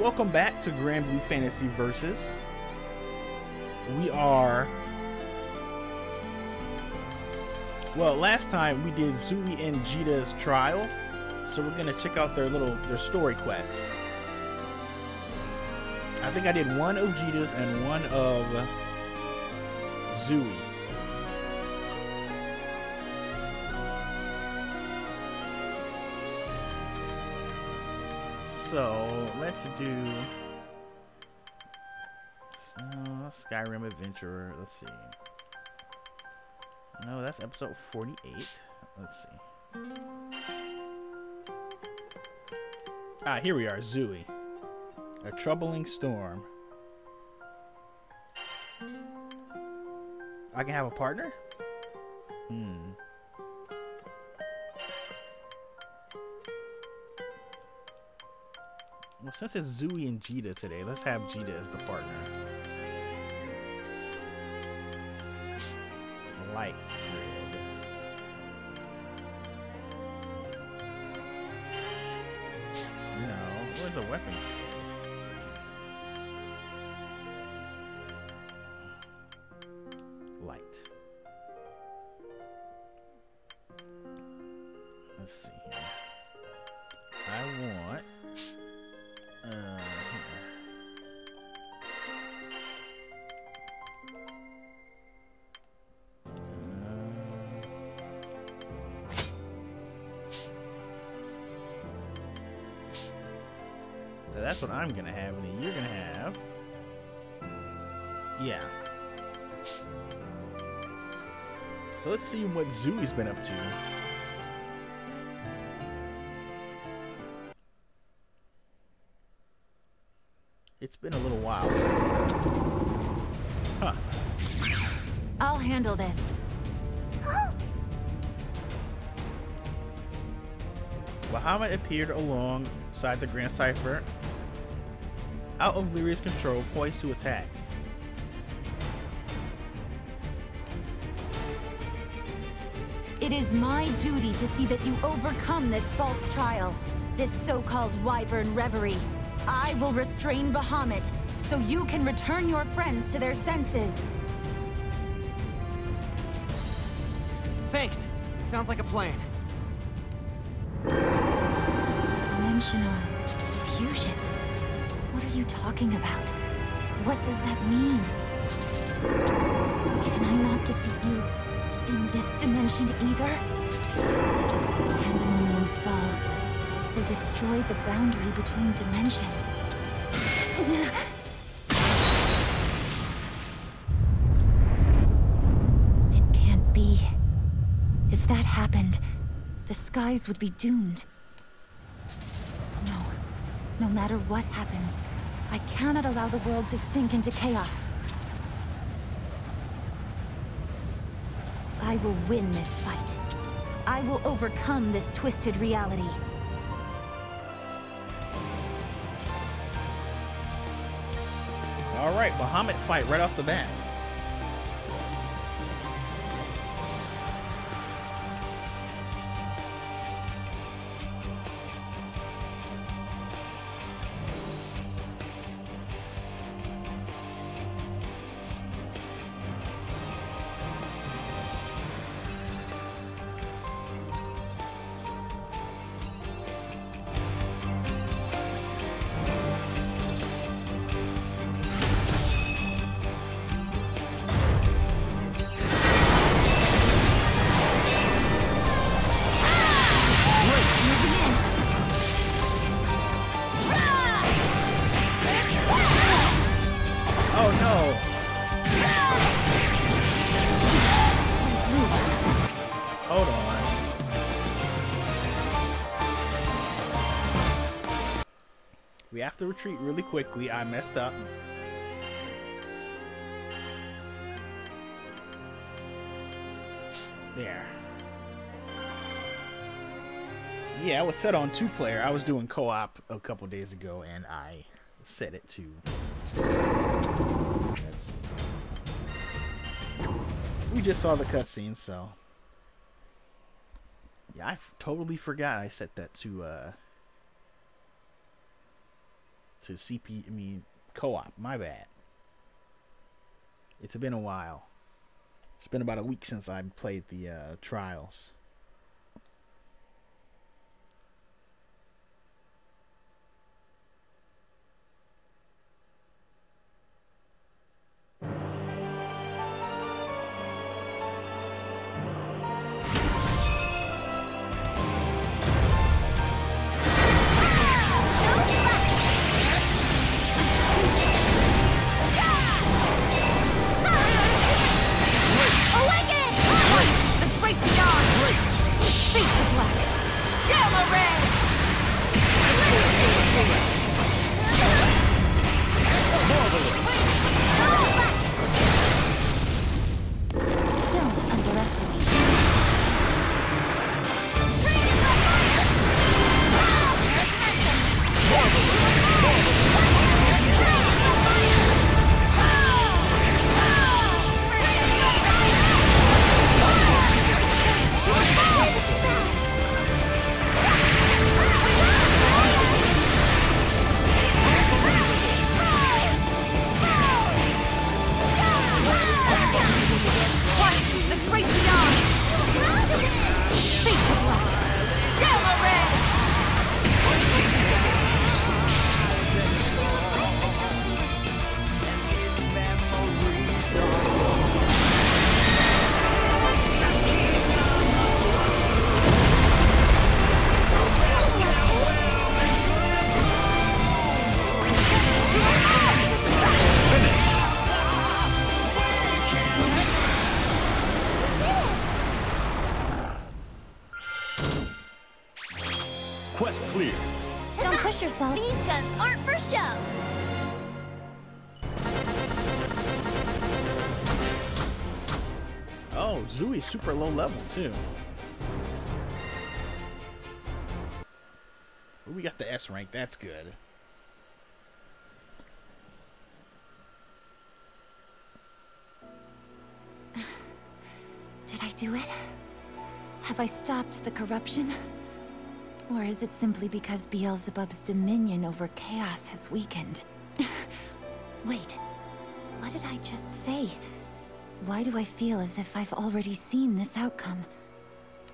Welcome back to Granblue Fantasy Versus. We are. Well, last time we did Zooey and Djeeta's trials, so we're gonna check out their little their story quests. I think I did one of Djeeta's and one of Zooey's. So let's do uh, Skyrim Adventurer. Let's see. No, that's episode 48. Let's see. Ah, here we are, Zooey. A troubling storm. I can have a partner? Hmm. Well, since it's Zooey and Djeeta today, let's have Djeeta as the partner. That's what I'm gonna have, and you're gonna have. Yeah. So let's see what Zooey's been up to. It's been a little while since. Huh. I'll handle this. Bahamut appeared alongside the Grandcypher, out of Lyria's control, poised to attack. It is my duty to see that you overcome this false trial, this so-called Wyvern reverie. I will restrain Bahamut, so you can return your friends to their senses. Thanks. Sounds like a plan. Dimensional fusion. Are you talking about? What does that mean? Can I not defeat you in this dimension either? Pandemonium's fall will destroy the boundary between dimensions. It can't be. If that happened, the skies would be doomed. No. No matter what happens, I cannot allow the world to sink into chaos. I will win this fight. I will overcome this twisted reality. All right, Bahamut fight right off the bat. Retreat really quickly. I messed up. There. Yeah, I was set on two player. I was doing co-op a couple days ago and I set it to Let's. We just saw the cutscene, so yeah, I totally forgot I set that to uh to CP. I mean, co-op. My bad. It's been a while. It's been about a week since I played the uh, trials. Super low level too. Ooh, we got the S rank, that's good. Did I do it? Have I stopped the corruption? Or is it simply because Beelzebub's dominion over chaos has weakened? Wait, what did I just say? Why do I feel as if I've already seen this outcome?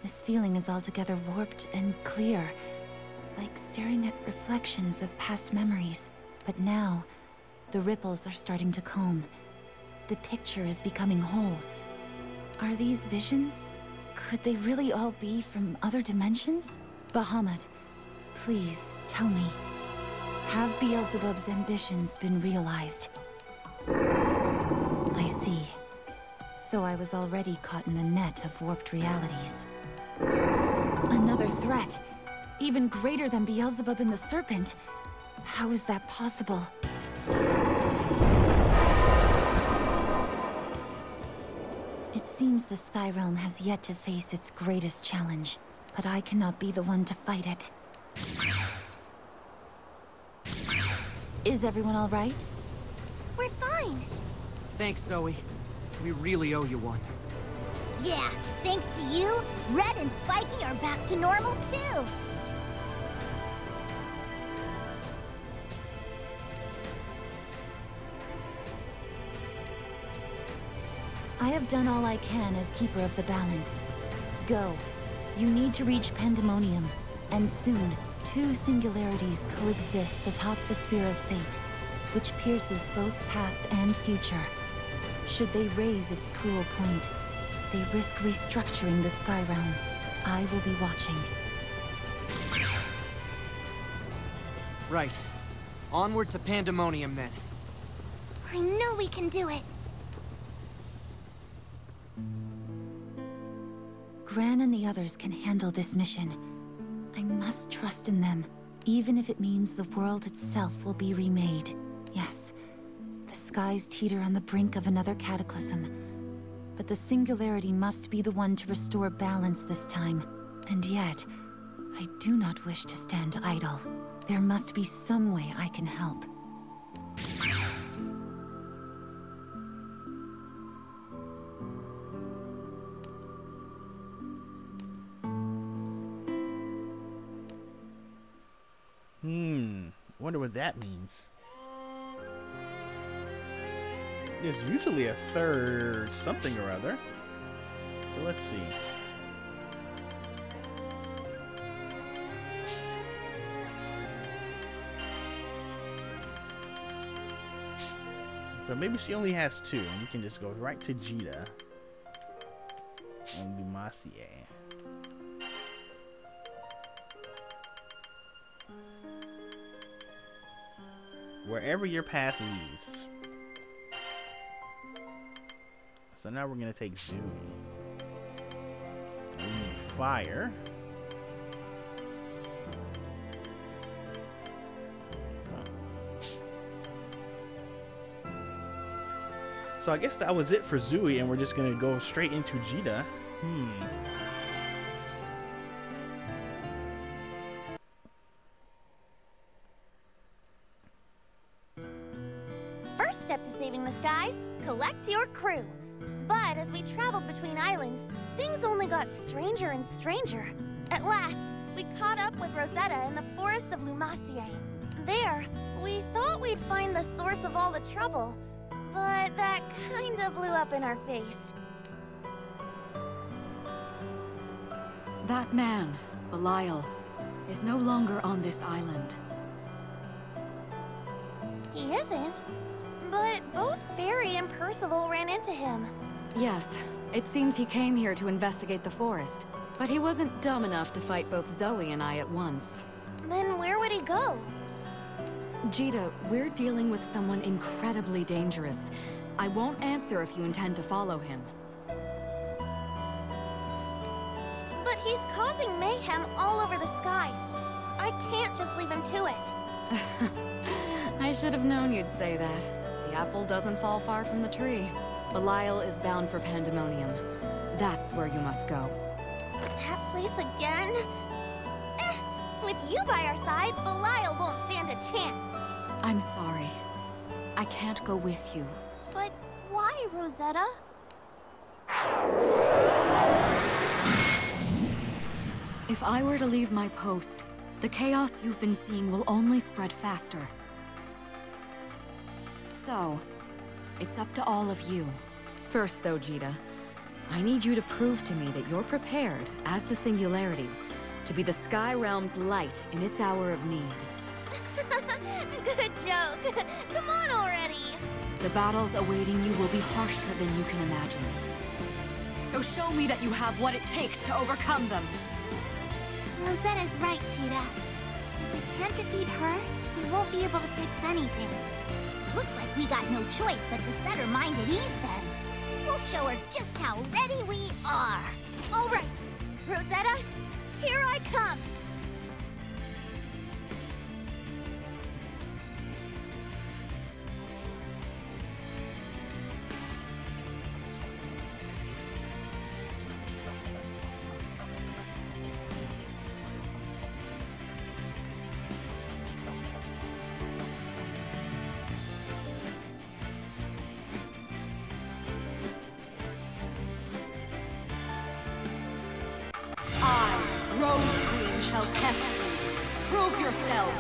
This feeling is altogether warped and clear, like staring at reflections of past memories. But now, the ripples are starting to comb. The picture is becoming whole. Are these visions? Could they really all be from other dimensions? Bahamut, please tell me. Have Beelzebub's ambitions been realized? So I was already caught in the net of warped realities. Another threat. Even greater than Beelzebub and the Serpent. How is that possible? It seems the Sky Realm has yet to face its greatest challenge, but I cannot be the one to fight it. Is everyone all right? We're fine. Thanks, Zooey. We really owe you one. Yeah, thanks to you, Red and Spiky are back to normal too. I have done all I can as Keeper of the Balance. Go. You need to reach Pandemonium. And soon, two singularities coexist atop the Spear of Fate, which pierces both past and future. Should they raise its cruel point, they risk restructuring the Sky Realm. I will be watching. Right. Onward to Pandemonium, then. I know we can do it! Gran and the others can handle this mission. I must trust in them, even if it means the world itself will be remade. Yes, the skies teeter on the brink of another cataclysm. But the Singularity must be the one to restore balance this time. And yet, I do not wish to stand idle. There must be some way I can help. Hmm. Wonder what that means. There's usually a third something or other. So let's see. But maybe she only has two, and we can just go right to Djeeta and Lumacie. Wherever your path leads. So now we're gonna take Zooey. We need fire. So I guess that was it for Zooey, and we're just gonna go straight into Djeeta. Hmm. First step to saving the skies, collect your crew. But as we traveled between islands, things only got stranger and stranger. At last, we caught up with Rosetta in the forests of Lumacie. There, we thought we'd find the source of all the trouble, but that kinda blew up in our face. That man, Belial, is no longer on this island. He isn't, but both Fairy and Percival ran into him. Yes, it seems he came here to investigate the forest. But he wasn't dumb enough to fight both Zooey and I at once. Then where would he go? Djeeta, we're dealing with someone incredibly dangerous. I won't answer if you intend to follow him. But he's causing mayhem all over the skies. I can't just leave him to it. I should have known you'd say that. The apple doesn't fall far from the tree. Belial is bound for Pandemonium. That's where you must go. That place again? Eh, with you by our side, Belial won't stand a chance. I'm sorry. I can't go with you. But why, Rosetta? If I were to leave my post, the chaos you've been seeing will only spread faster. So, it's up to all of you. First though, Djeeta, I need you to prove to me that you're prepared, as the Singularity, to be the Sky Realm's light in its hour of need. Good joke. Come on already. The battles awaiting you will be harsher than you can imagine. So show me that you have what it takes to overcome them. Rosetta's right, Djeeta. If we can't defeat her, we won't be able to fix anything. Looks like we got no choice but to set her mind at ease then. We'll show her just how ready we are. All right, Rosetta, here I come. Prove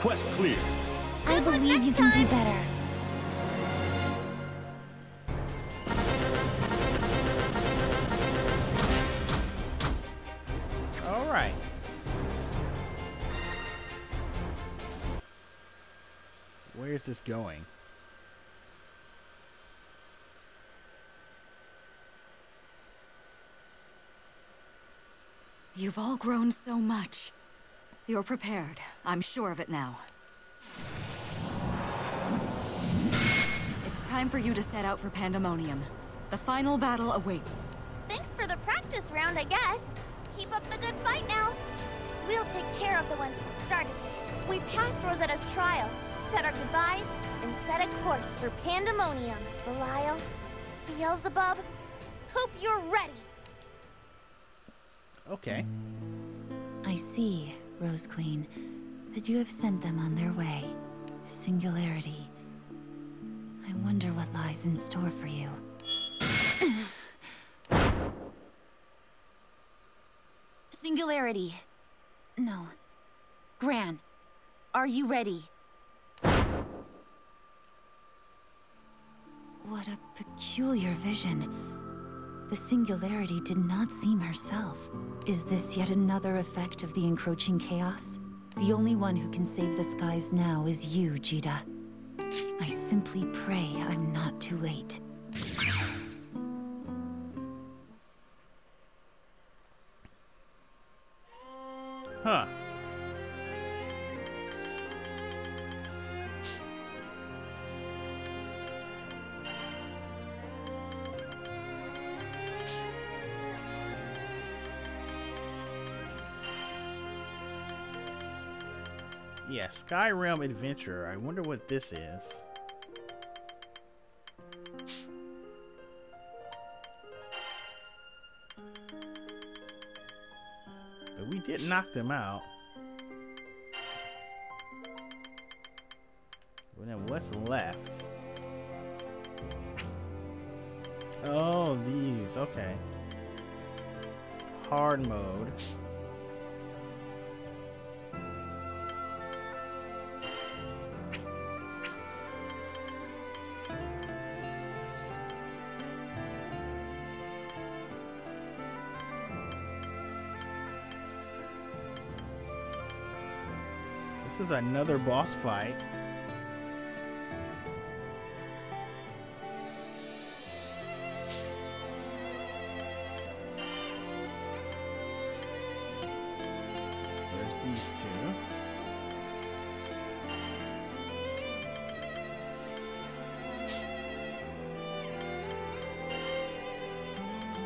Quest clear. I believe you can do better. All right. Where's this going? You've all grown so much. You're prepared. I'm sure of it now. It's time for you to set out for Pandemonium. The final battle awaits. Thanks for the practice round, I guess. Keep up the good fight now. We'll take care of the ones who started this. We passed Rosetta's trial, said our goodbyes, and set a course for Pandemonium. Belial, Beelzebub, hope you're ready. Okay. I see, Rose Queen, that you have sent them on their way. Singularity. I wonder what lies in store for you. Singularity. No. Gran, are you ready? What a peculiar vision. The Singularity did not seem herself. Is this yet another effect of the encroaching chaos? The only one who can save the skies now is you, Djeeta. I simply pray I'm not too late. Huh. Yeah, Skyrim Adventure. I wonder what this is. But we did knock them out. But then what's left? Oh, these. Okay. Hard mode. Another boss fight.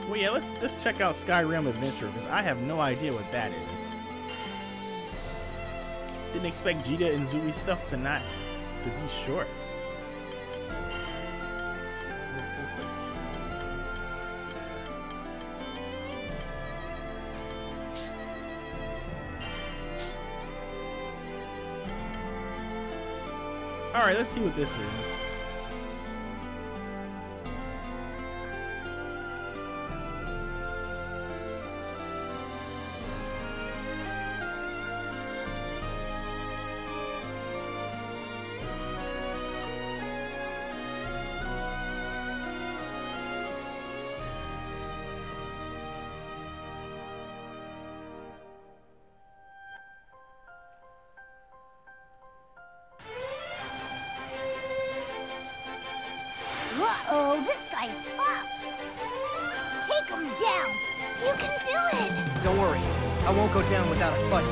Well, yeah, let's let's check out Skyrim Adventure because I have no idea what that is. Didn't expect Djeeta and Zooey stuff to not to be short. All right, let's see what this is. Uh-oh, this guy's tough. Take him down. You can do it. Don't worry. I won't go down without a fight.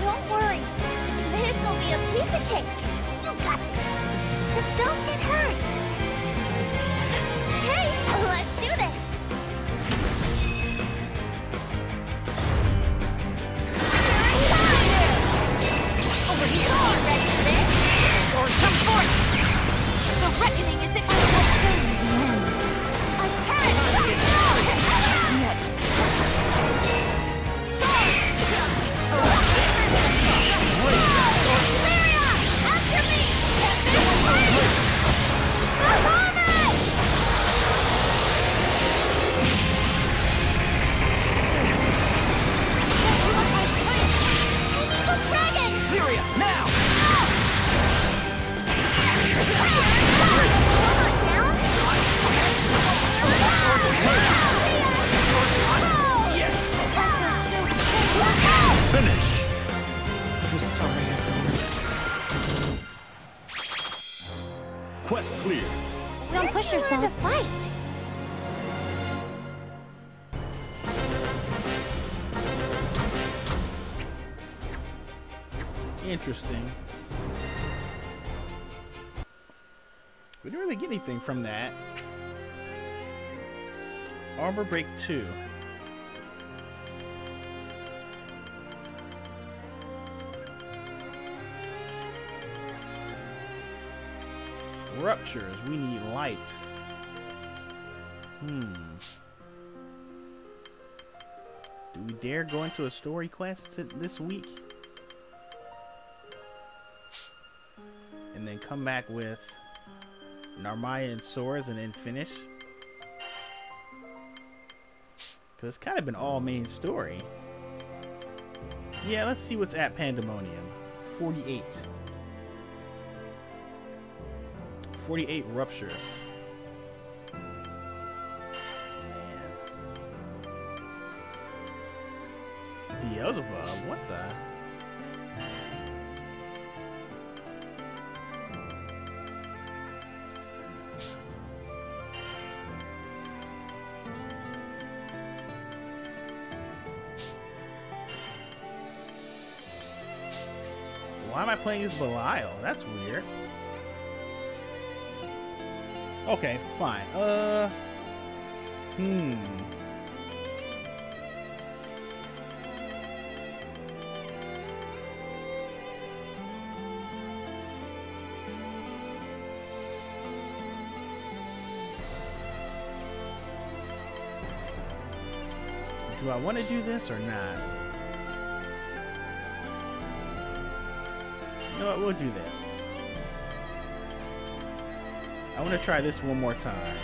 Don't worry. This'll be a piece of cake. You got this. Just don't get hurt. Okay, let's do this. Over here. Ready for this? Or come forth. The reckoning is at my After me! Anything from that. Armor Break 2. Ruptures. We need light. Hmm. Do we dare go into a story quest this week? And then come back with Narmaya and Soriz and then finish? Because it's kind of been all main story. Yeah, let's see what's at Pandemonium. 48. 48 ruptures. Man. Beelzebub? What the? Why am I playing as Belial? That's weird. Okay, fine. Uh... Hmm... Do I want to do this or not? Know what? We'll do this. I want to try this one more time.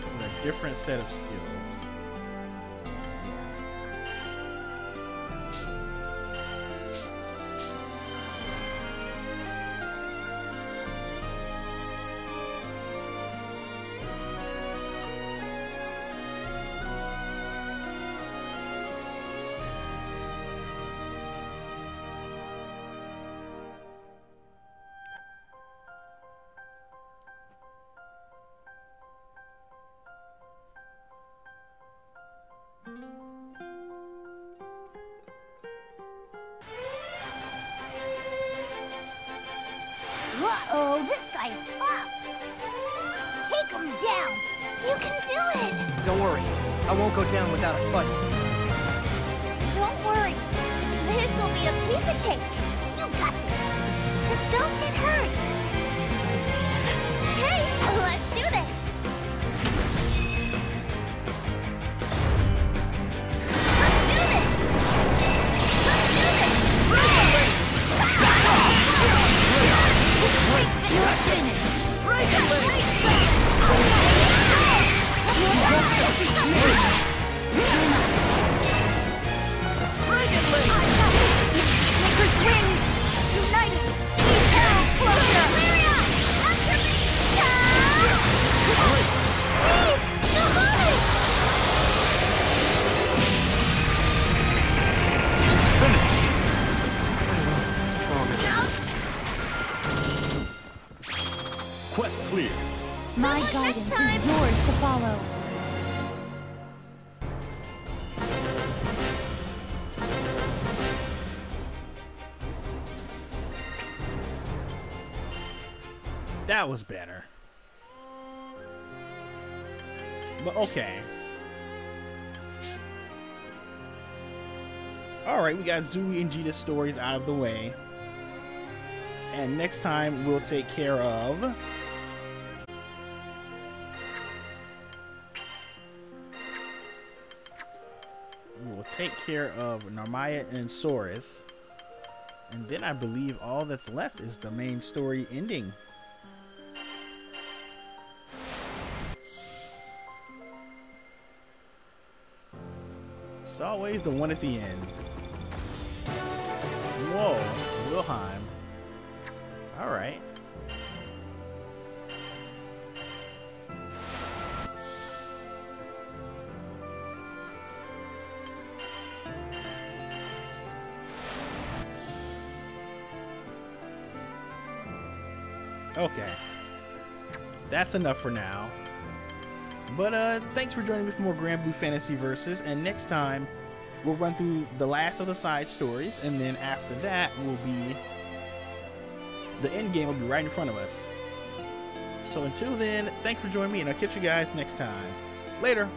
With a different set of skills. Down without a fight. Don't worry. This'll be a piece of cake. You got this. Just don't get hurt. Okay, let's do this. Let's do this. Let's do this. My luck next guidance time. is yours to follow. That was better. But okay. Alright, we got Zooey and Djeeta's stories out of the way. And next time we'll take care of... We'll take care of Narmaya and Soriz. And then I believe all that's left is the main story ending. It's always the one at the end. Whoa, Wilhelm. Alright. Okay. That's enough for now. But uh thanks for joining me for more Granblue Fantasy Versus, and next time we'll run through the last of the side stories, and then after that will be the end game will be right in front of us. So until then, thanks for joining me, and I'll catch you guys next time. Later.